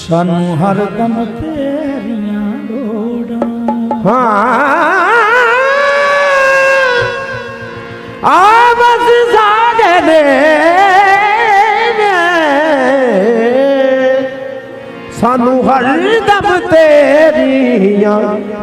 ਸਾਨੂੰ ਹਰ ਦਮ ਤੇਰੀਆਂ ਲੋੜਾਂ ਹਾਂ ਆ ਬਸ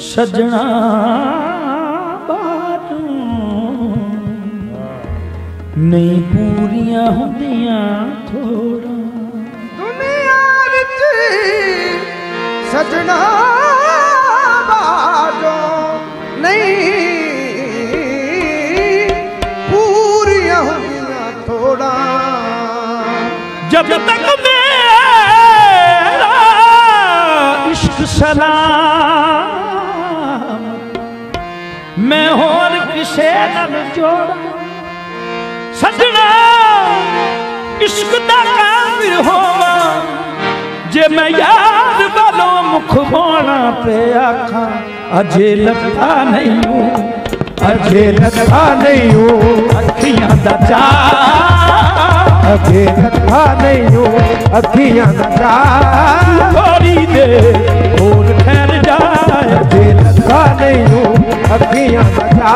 सजना नहीं पूरिया होंदिया थोड़ा। दुनिया सजना बाजो नहीं पूरिया होंदिया थोड़ा। जब तक मेरा इश्क सलाम लगन जोड़ा। सजना, इश्क दा काबिल होवा। जे मैं याद वालों मुख बोना ते आखा, अजे लगता नहीं हूँ, अजे लगता नहीं हूँ, अखियाँ दा चा अजे लगता नहीं हूँ, अखियाँ दा चा थोड़ी दे और ठहर जा, अजे लगता नहीं हूँ, अखियाँ दा चा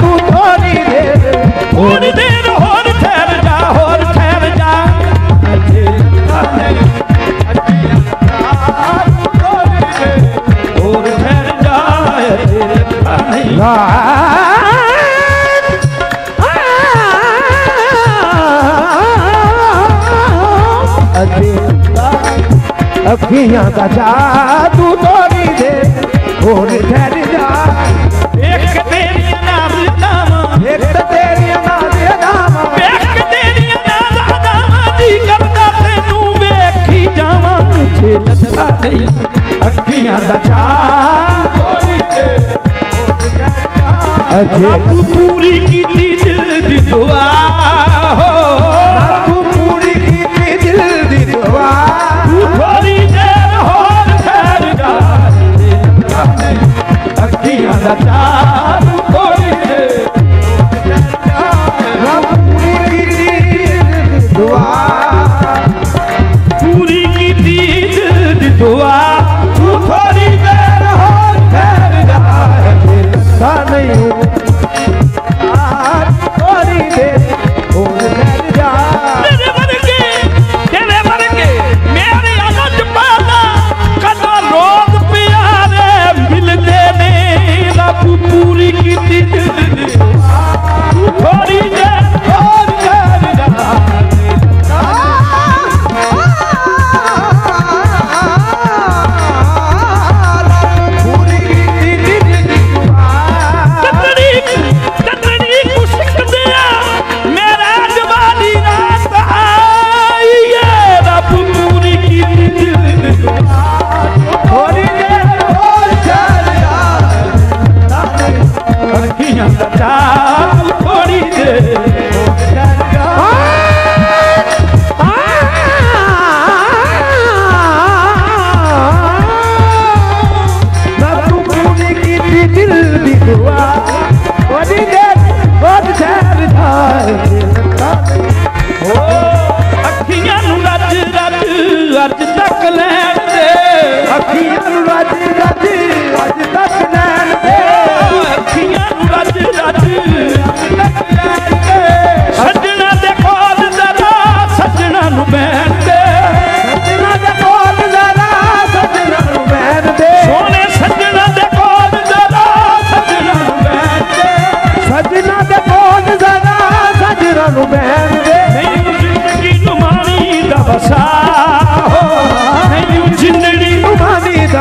तू अखियाँ का जादू तोड़ी दे और ठहर जा एक तेरी नाम दाम एक तेरी नाम दाम एक तेरी नाम दाम जी करदा तेनू वेखी जावां मुझे लगदा नहीं अखियाँ का जादू पूरी की थी दिल दिलवा हो। ਅੱਜ ਤੱਕ ਲੈਣ ਦੇ ਅੱਖੀਆਂ ਨੂੰ ਰੱਜ ਰੱਜ ਅੱਜ ਤੱਕ ਨੈਣ ਦੇ ਅੱਖੀਆਂ ਨੂੰ ਰੱਜ ਰੱਜ ਸੱਜਣਾ ਦੇ ਕੋਲ ਜ਼ਰਾ ਸੱਜਣਾ ਨੂੰ ਬੈਠ ਦੇ ਸੱਜਣਾ ਦੇ ਕੋਲ ਜ਼ਰਾ ਸੱਜਣਾ ਨੂੰ ਬੈਣ ਦੇ ਸੋਹਣੇ ਸੱਜਣਾ ਦੇ ਕੋਲ ਜ਼ਰਾ ਸੱਜਣਾ ਨੂੰ ਬੈਠ ਦੇ ਸੱਜਣਾ ਦੇ ਕੋਲ ਜ਼ਰਾ ਸੱਜਣਾ ਨੂੰ ਬੈਣ ਦੇ ਨਹੀਂ ਜ਼ਿੰਦਗੀ ਨੂੰ ਮਾਣੀ ਦਾ ਵਸਾ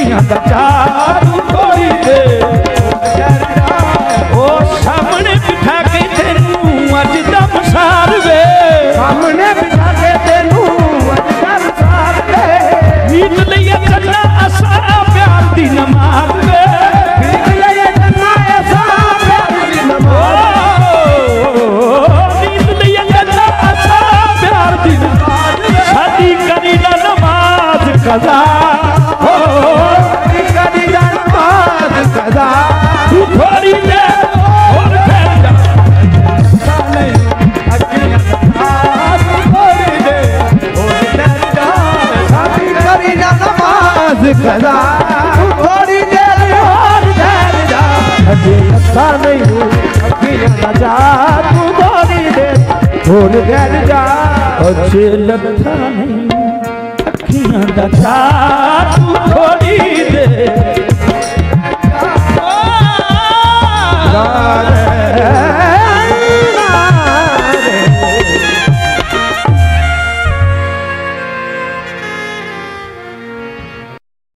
दुनिया का चारू कोई दे कदा थोरी देरि और देर जा अॼु असा नहीं अखियां जा तू थोरी देर और देर जा अॼु लथा नहीं अखियां जा तू थोरी देर